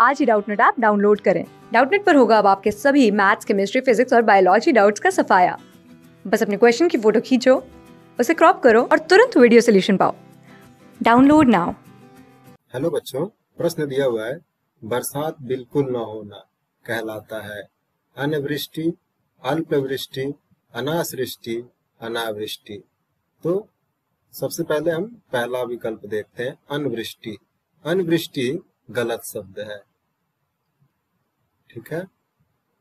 आज ही Doubtnut app download करें। डाउटनेट पर होगा अब आपके सभी मैथ्स, केमिस्ट्री, फिजिक्स और बायोलॉजी डाउट्स का सफाया। बस अपने क्वेश्चन की फ़ोटो खींचो, उसे क्रॉप करो और तुरंत वीडियो सोल्यूशन पाओ। Download now. हेलो बच्चों, प्रश्न दिया हुआ है, बरसात बिल्कुल न होना कहलाता है। अनवृष्टि, अल्पवृष्टि, अनासृष्टि, अनावृष्टि। तो सबसे पहले हम पहला विकल्प देखते हैं, अनवृष्टि। अनवृष्टि गलत शब्द है। ठीक है?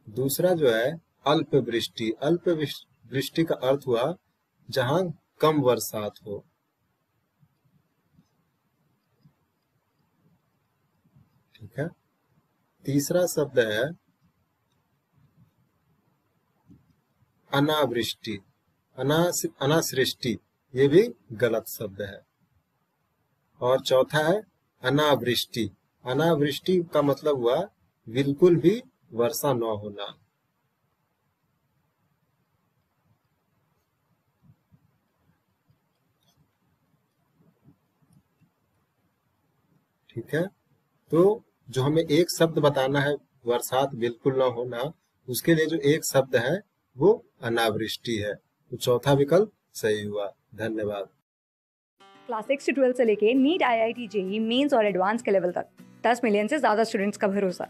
दूसरा जो है अल्प वृष्टि अल्प वृष्टि का अर्थ हुआ, जहाँ कम बरसात हो। ठीक है? तीसरा शब्द है, अनावृष्टि। अनासृष्टि, ये भी गलत शब्द है। और चौथा है, अनावृष्टि। अनावृष्टि का मतलब हुआ बिल्कुल भी वर्षा न होना। ठीक है? तो जो हमें एक शब्द बताना है, बरसात बिल्कुल न होना, उसके लिए जो एक शब्द है, वो अनावृष्टि है। तो चौथा विकल्प सही हुआ। धन्यवाद। क्लास सिक्स से ट्वेल्थ से लेके NEET I I T JEE mains और एडवांस के लेवल तक। दस मिलियन से ज़्यादा स्टूडेंट्स का भरोसा।